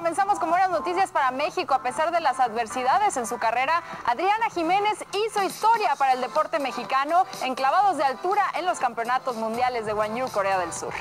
comenzamos con buenas noticias para México. A pesar de las adversidades en su carrera, Adriana Jiménez hizo historia para el deporte mexicano en clavados de altura en los campeonatos mundiales de Gwangju, Corea del Sur.